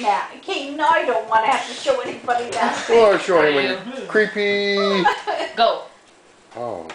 Now, Keaton, no, I don't want to have to show anybody that. Well, show when creepy. Go. Oh.